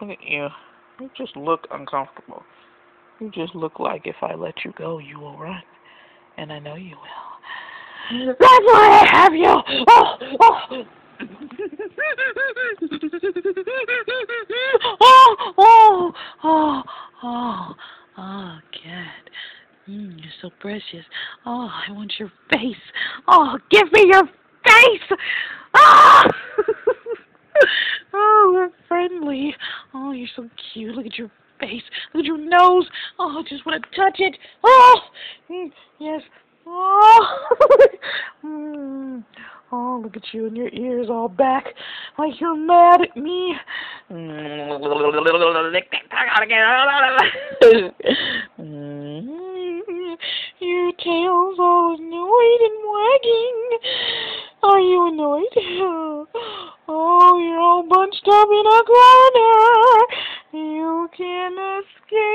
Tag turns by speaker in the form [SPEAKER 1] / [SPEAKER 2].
[SPEAKER 1] Look at you. You just look uncomfortable. You just look like if I let you go, you will run. And I know you will. That's why I have you! Oh! Oh! oh! Oh! Oh! Oh! Oh, God. Mm, you're so precious. Oh, I want your face. Oh, give me your face! Ah! oh, we're friendly. Oh, you're so cute. Look at your face. Look at your nose. Oh, I just want to touch it. Oh, mm, yes. Oh, mm. oh, look at you and your ears all back like you're mad at me. your tail's all annoyed and wagging. Are you annoyed? Up in a corner. You can't escape.